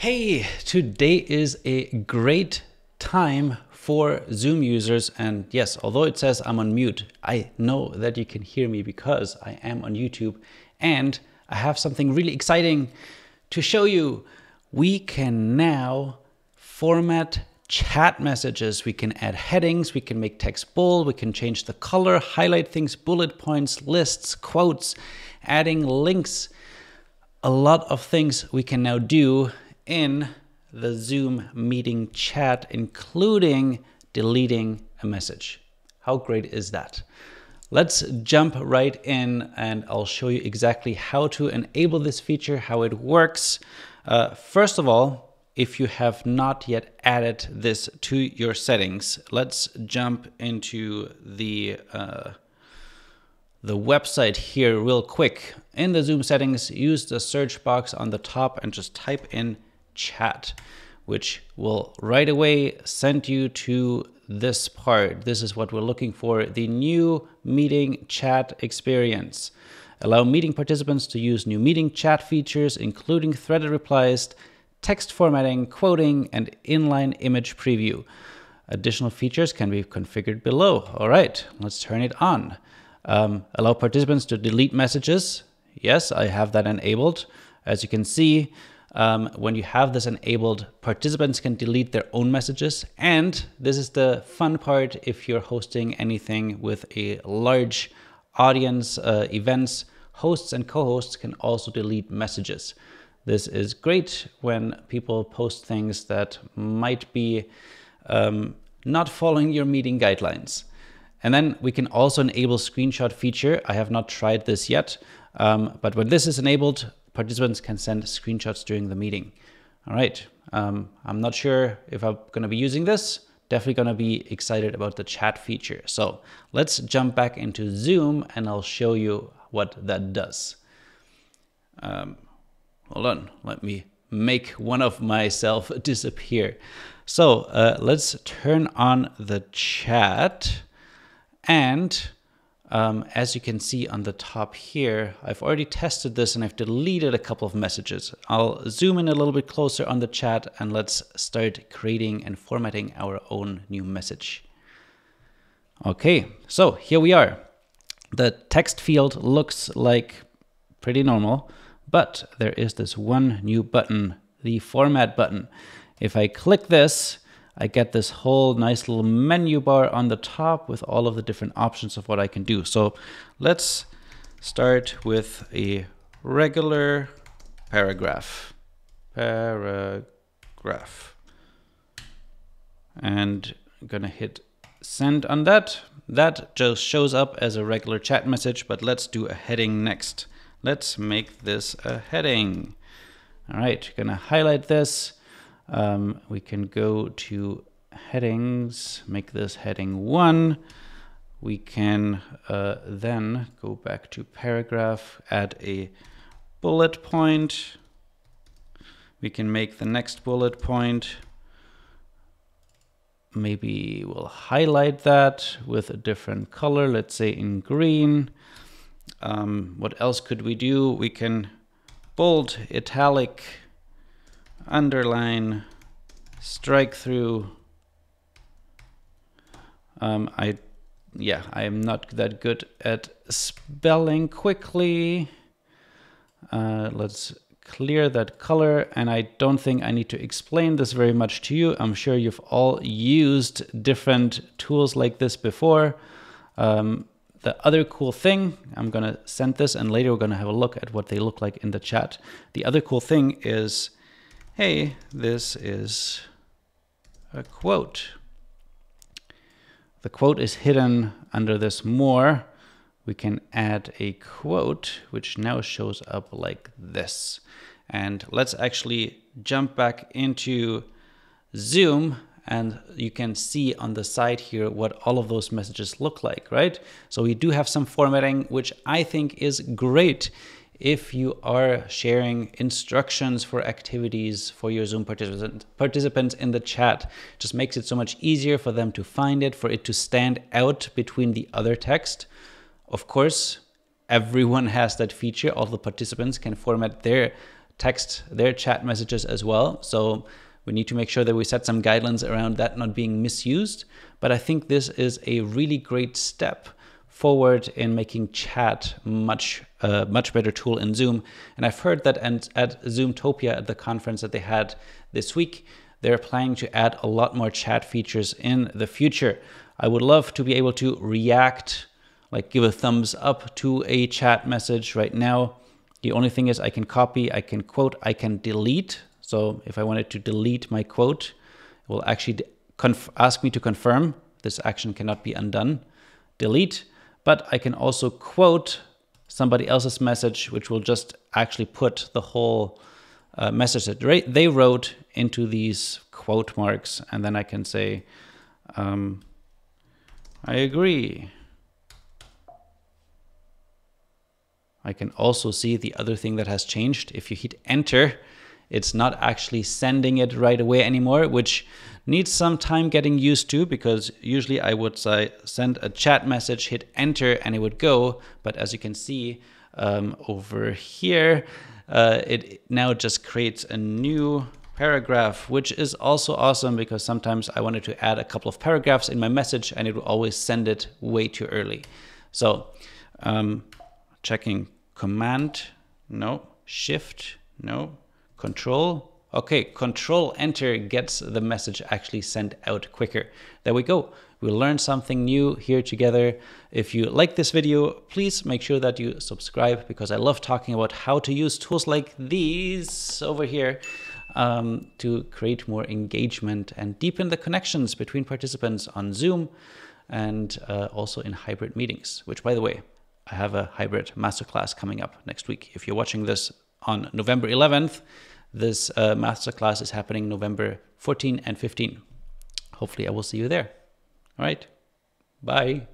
Hey, today is a great time for Zoom users. And yes, although it says I'm on mute, I know that you can hear me because I am on YouTube and I have something really exciting to show you. We can now format chat messages. We can add headings, we can make text bold, we can change the color, highlight things, bullet points, lists, quotes, adding links. A lot of things we can now do in the Zoom meeting chat, including deleting a message. How great is that? Let's jump right in and I'll show you exactly how to enable this feature, how it works. Uh, first of all, if you have not yet added this to your settings, let's jump into the uh, the website here real quick. In the Zoom settings, use the search box on the top and just type in chat, which will right away send you to this part. This is what we're looking for, the new meeting chat experience. Allow meeting participants to use new meeting chat features, including threaded replies, text formatting, quoting, and inline image preview. Additional features can be configured below. All right, let's turn it on. Um, allow participants to delete messages. Yes, I have that enabled. As you can see, um, when you have this enabled, participants can delete their own messages. And this is the fun part if you're hosting anything with a large audience, uh, events, hosts and co-hosts can also delete messages. This is great when people post things that might be um, not following your meeting guidelines. And then we can also enable screenshot feature. I have not tried this yet, um, but when this is enabled, participants can send screenshots during the meeting. All right, um, I'm not sure if I'm gonna be using this. Definitely gonna be excited about the chat feature. So let's jump back into Zoom and I'll show you what that does. Um, hold on, let me make one of myself disappear. So uh, let's turn on the chat and um, as you can see on the top here, I've already tested this and I've deleted a couple of messages. I'll zoom in a little bit closer on the chat and let's start creating and formatting our own new message. Okay, so here we are. The text field looks like pretty normal, but there is this one new button, the format button. If I click this, I get this whole nice little menu bar on the top with all of the different options of what I can do. So let's start with a regular paragraph. Paragraph. And I'm gonna hit send on that. That just shows up as a regular chat message, but let's do a heading next. Let's make this a heading. All right, gonna highlight this um, we can go to headings, make this heading one. We can uh, then go back to paragraph, add a bullet point. We can make the next bullet point. Maybe we'll highlight that with a different color, let's say in green. Um, what else could we do? We can bold, italic, underline, strike through. Um, I, yeah, I am not that good at spelling quickly. Uh, let's clear that color. And I don't think I need to explain this very much to you. I'm sure you've all used different tools like this before. Um, the other cool thing, I'm going to send this and later we're going to have a look at what they look like in the chat. The other cool thing is hey, this is a quote. The quote is hidden under this more. We can add a quote, which now shows up like this. And let's actually jump back into Zoom and you can see on the side here what all of those messages look like, right? So we do have some formatting, which I think is great if you are sharing instructions for activities for your Zoom participant, participants in the chat, just makes it so much easier for them to find it, for it to stand out between the other text. Of course, everyone has that feature. All the participants can format their text their chat messages as well. So we need to make sure that we set some guidelines around that not being misused. But I think this is a really great step forward in making chat much uh, much better tool in Zoom. And I've heard that and at Zoomtopia at the conference that they had this week, they're planning to add a lot more chat features in the future. I would love to be able to react, like give a thumbs up to a chat message right now. The only thing is I can copy, I can quote, I can delete. So if I wanted to delete my quote, it will actually ask me to confirm. This action cannot be undone. Delete. But I can also quote somebody else's message, which will just actually put the whole uh, message that they wrote into these quote marks. And then I can say, um, I agree. I can also see the other thing that has changed. If you hit enter, it's not actually sending it right away anymore, which needs some time getting used to because usually I would say send a chat message, hit enter, and it would go. But as you can see um, over here, uh, it now just creates a new paragraph, which is also awesome because sometimes I wanted to add a couple of paragraphs in my message and it will always send it way too early. So um, checking command, no, shift, no, control. Okay, control enter gets the message actually sent out quicker. There we go. We learned something new here together. If you like this video, please make sure that you subscribe because I love talking about how to use tools like these over here um, to create more engagement and deepen the connections between participants on Zoom and uh, also in hybrid meetings, which by the way, I have a hybrid masterclass coming up next week. If you're watching this on November 11th, this uh, masterclass is happening November 14 and 15. Hopefully I will see you there. All right. Bye.